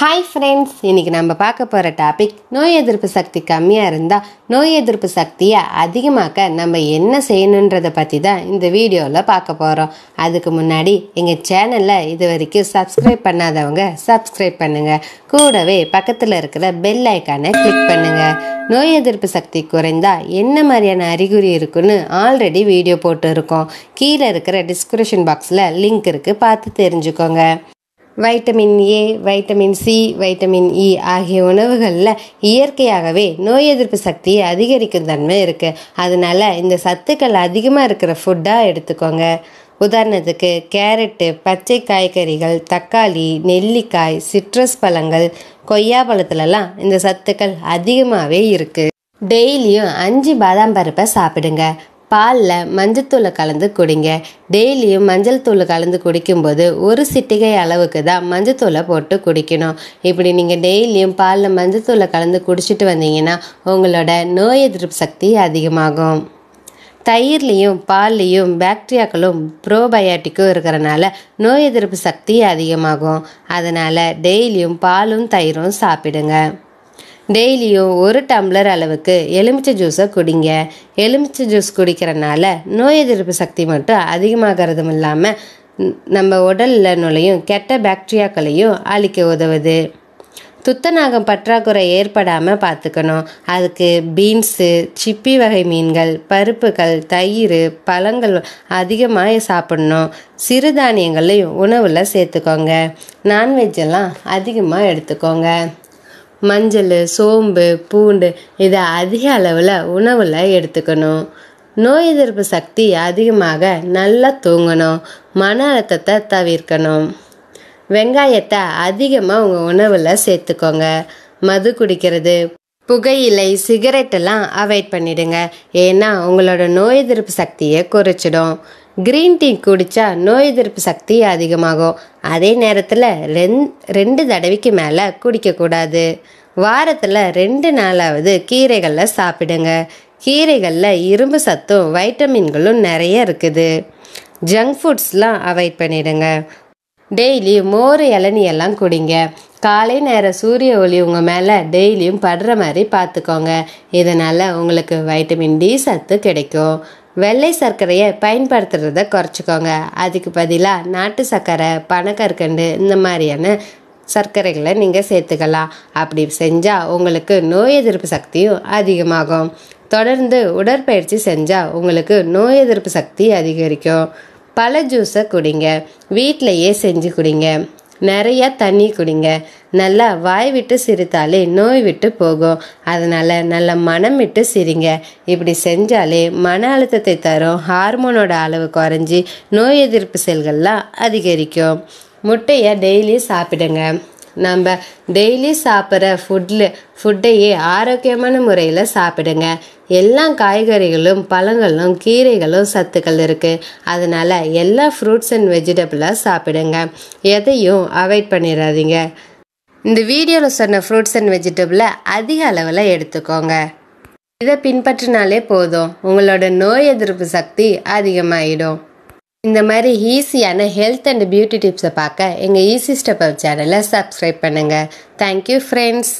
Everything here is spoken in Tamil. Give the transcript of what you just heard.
ஹாய் ஃப்ரெண்ட்ஸ் இன்றைக்கி நம்ம பார்க்க போகிற டாபிக் நோய் எதிர்ப்பு சக்தி கம்மியாக இருந்தால் நோய் எதிர்ப்பு சக்தியை அதிகமாக்க நம்ம என்ன செய்யணுன்றதை பற்றி தான் இந்த வீடியோவில் பார்க்க போகிறோம் அதுக்கு முன்னாடி எங்கள் சேனலில் இது வரைக்கும் சப்ஸ்கிரைப் பண்ணாதவங்க சப்ஸ்கிரைப் பண்ணுங்கள் கூடவே பக்கத்தில் இருக்கிற பெல் ஐக்கானை கிளிக் பண்ணுங்கள் நோய் எதிர்ப்பு சக்தி குறைந்தா என்ன மாதிரியான அறிகுறி இருக்குன்னு ஆல்ரெடி வீடியோ போட்டு இருக்கோம் கீழே இருக்கிற டிஸ்கிரிப்ஷன் பாக்ஸில் லிங்க் இருக்குது பார்த்து தெரிஞ்சுக்கோங்க. Vitamin A vitamin C vitamin E ஆகிய உணவுகளில் இயற்கையாகவே நோய் எதிர்ப்பு சக்தியை அதிகரிக்கும் தன்மை இருக்குது அதனால இந்த சத்துக்கள் அதிகமாக இருக்கிற ஃபுட்டாக எடுத்துக்கோங்க. உதாரணத்துக்கு கேரட்டு பச்சை காய்கறிகள் தக்காளி நெல்லிக்காய் சிட்ரஸ் பழங்கள் கொய்யா பழத்துலலாம் இந்த சத்துக்கள் அதிகமாகவே இருக்குது டெய்லியும் அஞ்சு பாதாம் பருப்பை சாப்பிடுங்க. பாலில் மஞ்சத்தூளை கலந்து குடிங்க. டெய்லியும் மஞ்சள் தூள் கலந்து குடிக்கும்போது ஒரு சிட்டிகை அளவுக்கு தான் மஞ்சத்தூளை போட்டு குடிக்கணும். இப்படி நீங்கள் டெய்லியும் பாலில் மஞ்சத்தூளை கலந்து குடிச்சிட்டு வந்தீங்கன்னா உங்களோட நோய் எதிர்ப்பு சக்தி அதிகமாகும். தயிர்லேயும் பால்லையும் பாக்டீரியாக்களும் ப்ரோபயாட்டிக்கும் இருக்கிறனால நோய் எதிர்ப்பு சக்தி அதிகமாகும். அதனால் டெய்லியும் பாலும் தயிரும் சாப்பிடுங்க. டெய்லியும் ஒரு டம்ளர் அளவுக்கு எலுமிச்சை ஜூஸை குடிங்க. எலுமிச்சை ஜூஸ் குடிக்கிறனால நோய் எதிர்ப்பு சக்தி மட்டும் அதிகமாகிறதும் இல்லாமல் நம்ம உடலில் நுழையும் கெட்ட பாக்டீரியாக்களையும் அழிக்க உதவுது. துத்தநாகம் பற்றாக்குறை ஏற்படாமல் பார்த்துக்கணும் அதுக்கு பீன்ஸு சிப்பி வகை மீன்கள் பருப்புகள் தயிர் பழங்கள் அதிகமாக சாப்பிடணும். சிறுதானியங்களையும் உணவில் சேர்த்துக்கோங்க. நான்வெஜ்ஜெல்லாம் அதிகமாக எடுத்துக்கோங்க. மஞ்சள் சோம்பு பூண்டு இதை அதிக அளவில் உணவில் எடுத்துக்கணும். நோய் எதிர்ப்பு சக்தி அதிகமாக நல்லா தூங்கணும். மன அழுத்தத்தை தவிர்க்கணும். வெங்காயத்தை அதிகமாக உங்கள் உணவில் சேர்த்துக்கோங்க. மது குடிக்கிறது புகையிலை சிகரெட்டெல்லாம் அவாய்ட் பண்ணிடுங்க. ஏன்னா உங்களோட நோய் எதிர்ப்பு சக்தியை குறைச்சிடும். க்ரீன் டீ குடித்தா நோய் எதிர்ப்பு சக்தி அதிகமாகும். அதே நேரத்தில் ரெண் ரெண்டு தடவைக்கு மேலே குடிக்கக்கூடாது வாரத்தில் ரெண்டு நாளாவது கீரைகளில் சாப்பிடுங்க. கீரைகளில் இரும்பு சத்தும் வைட்டமின்களும் நிறைய இருக்குது. ஜங்க் ஃபுட்ஸ்லாம் அவாய்ட் பண்ணிடுங்க. டெய்லி மோர் இளநியெல்லாம் குடிங்க. காலை நேர சூரிய ஒளி உங்கள் மேலே டெய்லியும் படுற மாதிரி பார்த்துக்கோங்க இதனால் உங்களுக்கு வைட்டமின் டி சத்து கிடைக்கும். வெள்ளை சர்க்கரையை பயன்படுத்துகிறத குறைச்சிக்கோங்க. அதுக்கு பதிலாக நாட்டு சர்க்கரை பனக்கற்கண்டு இந்த மாதிரியான சர்க்கரைகளை நீங்கள் சேர்த்துக்கலாம். அப்படி செஞ்சால் உங்களுக்கு நோய் எதிர்ப்பு சக்தியும் அதிகமாகும். தொடர்ந்து உடற்பயிற்சி செஞ்சால் உங்களுக்கு நோய் எதிர்ப்பு சக்தி அதிகரிக்கும். பல ஜூஸை குடிங்க. வீட்டிலையே செஞ்சு குடிங்க. நிறைய தண்ணி குடிங்க. நல்லா வாய் விட்டு சிரித்தாலே நோய் விட்டு போகும். அதனால் நல்ல மனம் விட்டு சிரிங்க. இப்படி செஞ்சாலே மன அழுத்தத்தை தரும். ஹார்மோனோட அளவு குறைஞ்சி நோய் எதிர்ப்பு செல்கள்லாம் அதிகரிக்கும். முட்டையை டெய்லி சாப்பிடுங்க. நம்ம டெய்லி சாப்பிட்ற ஃபுட்டில் ஃபுட்டையே ஆரோக்கியமான முறையில் சாப்பிடுங்க. எல்லா காய்கறிகளும் பழங்களும் கீரைகளும் சத்துக்கள் இருக்குது அதனால் எல்லா ஃப்ரூட்ஸ் அண்ட் வெஜிடபிளாக சாப்பிடுங்க. எதையும் அவாய்ட் பண்ணிடாதீங்க. இந்த வீடியோவில் சொன்ன ஃப்ரூட்ஸ் அண்ட் வெஜிடபிளை அதிக அளவில் எடுத்துக்கோங்க. இதை பின்பற்றினாலே போதும். உங்களோட நோய் எதிர்ப்பு சக்தி அதிகமாகிடும் இந்த மாதிரி ஈஸியான ஹெல்த் அண்ட் பியூட்டி டிப்ஸை பார்க்க எங்கள் ஈஸி ஸ்டெப் சேனலை சப்ஸ்கிரைப் பண்ணுங்கள் தேங்க்யூ ஃப்ரெண்ட்ஸ்